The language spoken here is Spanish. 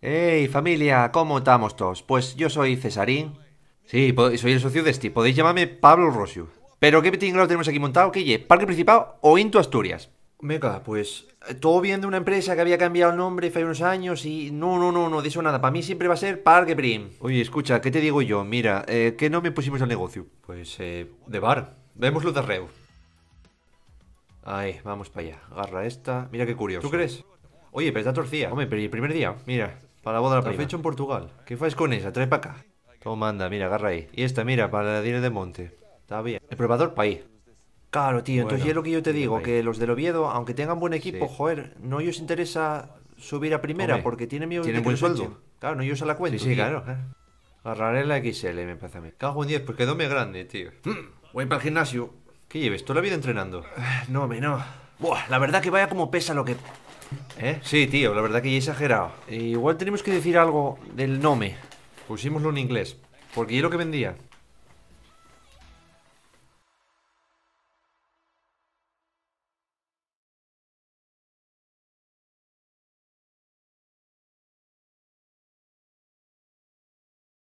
Hey, familia, ¿cómo estamos todos? Pues yo soy Cesarín. Sí, soy el socio de este. Podéis llamarme Pablo Rosio. ¿Pero qué tinglado tenemos aquí montado? ¿Qué? ¿Parque Principal o Into Asturias? Venga, pues eh, todo bien de una empresa que había cambiado el nombre hace unos años y... No, no, no, no, de eso nada. Para mí siempre va a ser Parque Prim. Oye, escucha, ¿qué te digo yo? Mira, eh, ¿qué nombre pusimos al negocio? Pues, eh, de bar. Vémoslo de reo. Ahí, vamos para allá. Agarra esta. Mira qué curioso. ¿Tú crees? Oye, pero está torcida. Hombre, pero ¿y el primer día? Mira, para la boda la hecho en Portugal. ¿Qué fais con esa? Trae para acá. Toma, anda, mira, agarra ahí. Y esta, mira, para la Dines de Monte. Está bien. El probador para ahí. Claro, tío, entonces Bueno, es lo que yo te digo, que los del Oviedo, aunque tengan buen equipo, Sí. joder, no ellos interesa subir a primera Hombre, porque tienen miedo tienen de que buen sueldo. Claro, no ellos a la cuenta. Sí, sí, tío. claro. Agarraré la XL, me parece a mí. Cago en 10, pues quedóme grande, tío. Voy para el gimnasio. ¿Qué lleves? ¿Toda la vida entrenando? No, me no. Buah, la verdad que vaya como pesa lo que... ¿Eh? Sí, tío, la verdad que ya he exagerado. E igual tenemos que decir algo del nome. Pusimoslo en inglés. Porque yo lo que vendía.